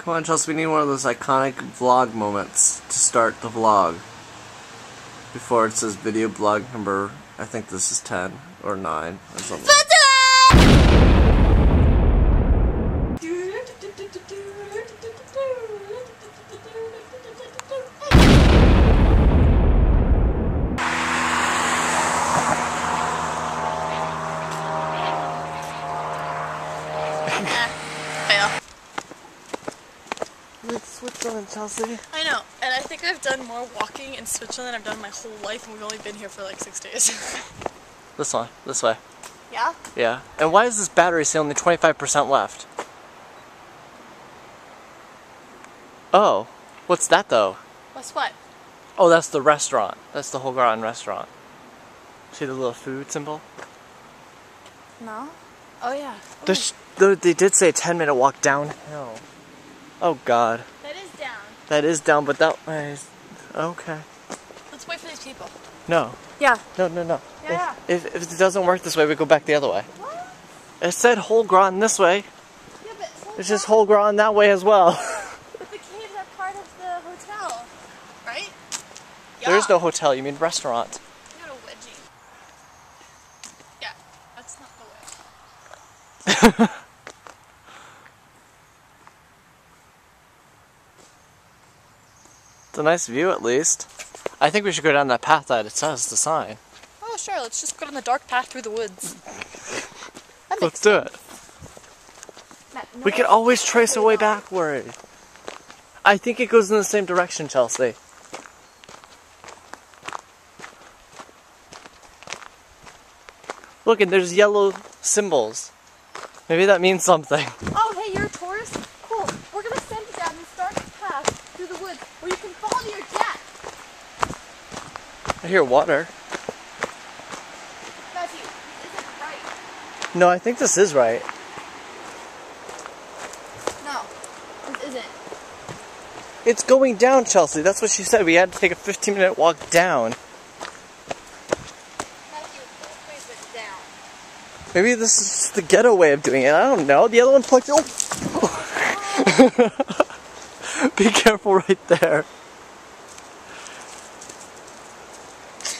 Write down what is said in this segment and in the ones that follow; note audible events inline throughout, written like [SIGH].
Come on, Chelsea, we need one of those iconic vlog moments to start the vlog. Before it says video blog number, I think this is 10 or 9 or something. It's Switzerland, Chelsea. I know, and I think I've done more walking in Switzerland than I've done my whole life, and we've only been here for like six days. [LAUGHS] This one, this way. yeah? Yeah. And why is this battery say only 25% left? Oh, what's that though? What's what? Oh, that's the restaurant. That's the Hollgrotten restaurant. See the little food symbol? No? Oh yeah. There's, they did say a 10 minute walk downhill. Oh god. that is down. That is down, but that way is. Okay. Let's wait for these people. No. Yeah. No, no, no. Yeah. If, if, if it doesn't work this way, we go back the other way. What? It said Hollgrotten this way. Yeah, but It's just Hollgrotten that way as well. [LAUGHS] But the caves are part of the hotel, right? Yeah. There's no hotel, you mean restaurant. You got a wedgie. Yeah, that's not the way. [LAUGHS] It's a nice view at least. I think we should go down that path that it says, the sign. Oh sure, let's just go down the dark path through the woods. Let's do it. We can always trace our way backward. I think it goes in the same direction, Chelsea. Look, and there's yellow symbols. Maybe that means something. Oh, hey, you're a tourist? Cool. We're gonna send you down this dark path through the woods where you hear water. Right. No, I think this is right. No, this isn't. It's going down, Chelsea. That's what she said. We had to take a 15 minute walk down. Matthew, both ways went down. Maybe this is the ghetto way of doing it. I don't know. The other one plugged. Oh! [LAUGHS] Be careful right there. Can we go back?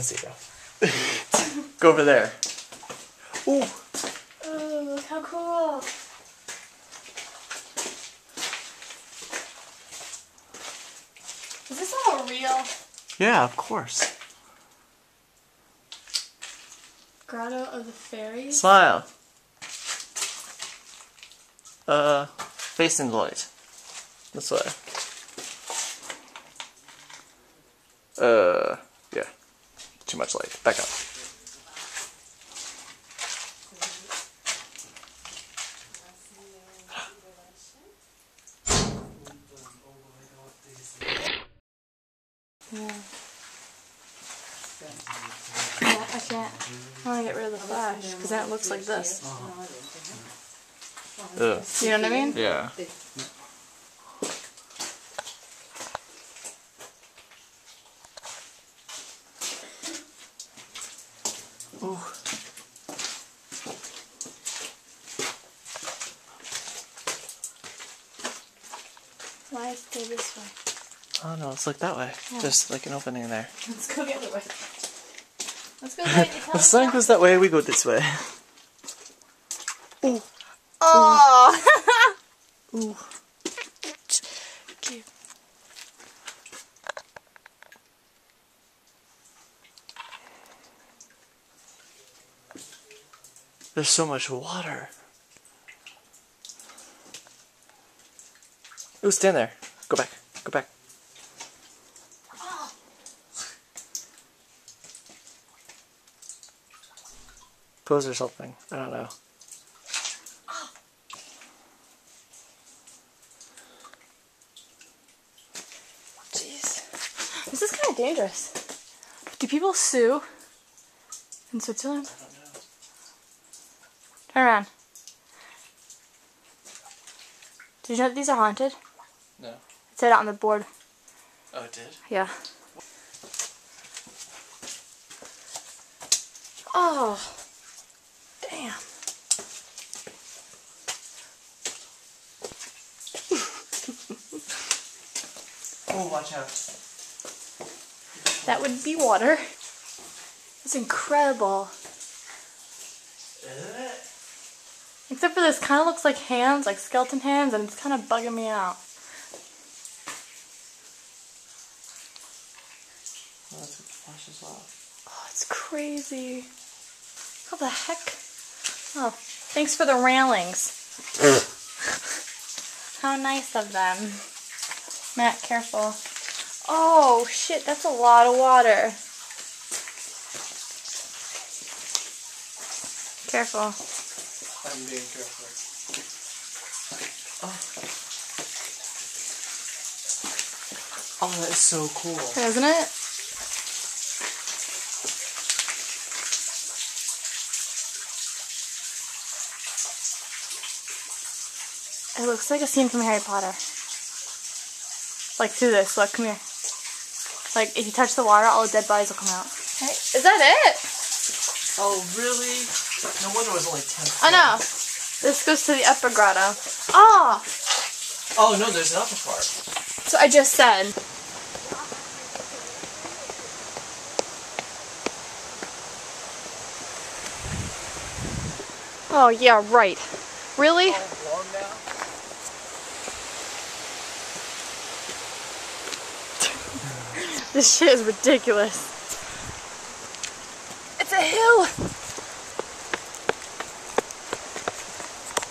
Can't even see you. Go over there. Ooh. Oh, look how cool. Is this all real? Yeah, of course. Grotto of the Fairies? Smile. Uh, facing the light. This way. Uh, yeah. Too much light. Back up. Yeah, I can't. I want to get rid of the flash because then it looks like this. Uh-huh. Ugh. You know what I mean? Yeah. Why stay this way? Oh no, let's look that way. Just like an opening there. [LAUGHS] Let's go the other way. Let's go [LAUGHS] the other way The sun goes that way, we go this way. Ooh. Oh! Ooh. Cute. There's so much water. Ooh, stand there. Go back. Go back. Pose or something. I don't know. Jeez. This is kind of dangerous. Do people sue in Switzerland? Turn around. Did you know these are haunted? No. It said it on the board. Oh, it did? Yeah. Oh. Damn. [LAUGHS] Oh, watch out. That would be water. It's incredible. Isn't it? Except for this kind of looks like hands, like skeleton hands, and it's kind of bugging me out. Oh, that's what flashes off. Oh, it's crazy. How the heck? Oh, thanks for the railings. [LAUGHS] How nice of them. Matt, careful. Oh, shit, that's a lot of water. Careful. I'm being careful. Oh. Oh, that is so cool. Isn't it? It looks like a scene from Harry Potter. Like through this, look, come here. Like if you touch the water, all the dead bodies will come out. Hey, is that it? Oh, really? No wonder it was only 10 I know. This goes to the upper grotto. Ah! Oh, no, there's an upper part. So I just said. Oh yeah, right. Really? [LAUGHS] This shit is ridiculous. It's a hill!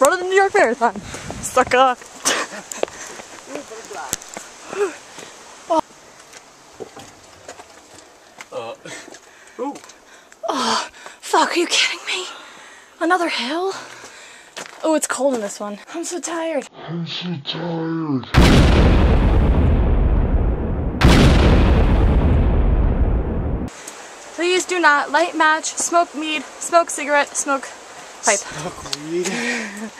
Run to the New York Marathon. [LAUGHS] Sucker. Uh. Ooh. Fuck, are you kidding me? Another hill? Oh, it's cold in this one. I'm so tired. I'm so tired. Please do not light match, smoke mead, smoke cigarette, smoke pipe. Smoke. [LAUGHS]